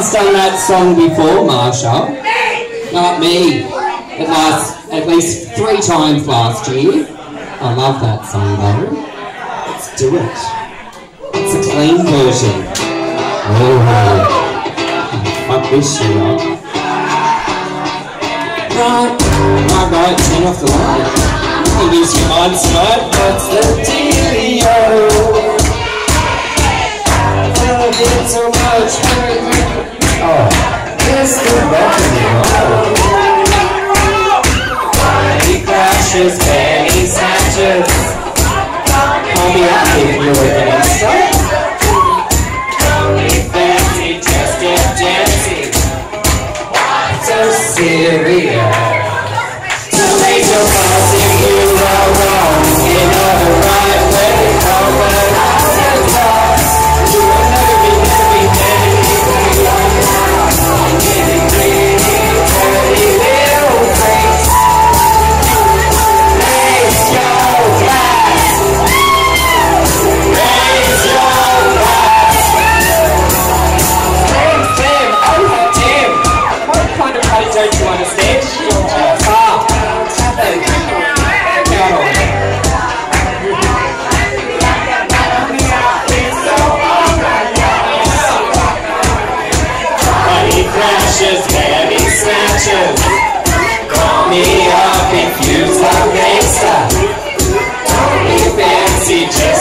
one's done that song before, Marsha? Not me. It last at least three times last year. I love that song though. Let's do it. It's a clean version. Oh, fuck this shit up. Right, right, turn off the light. I'll lose your mind, smart. What's the dealio? He crashes.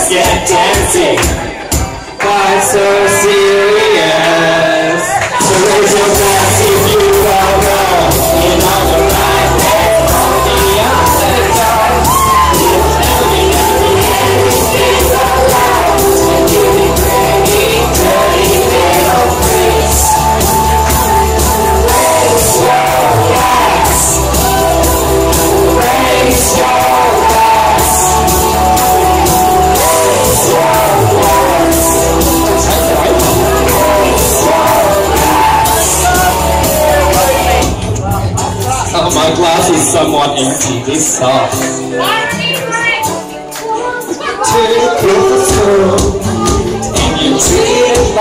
Get dancing. Why so my glass is somewhat empty. This sucks. Took it and you treat it